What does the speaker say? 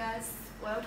Guys, welcome.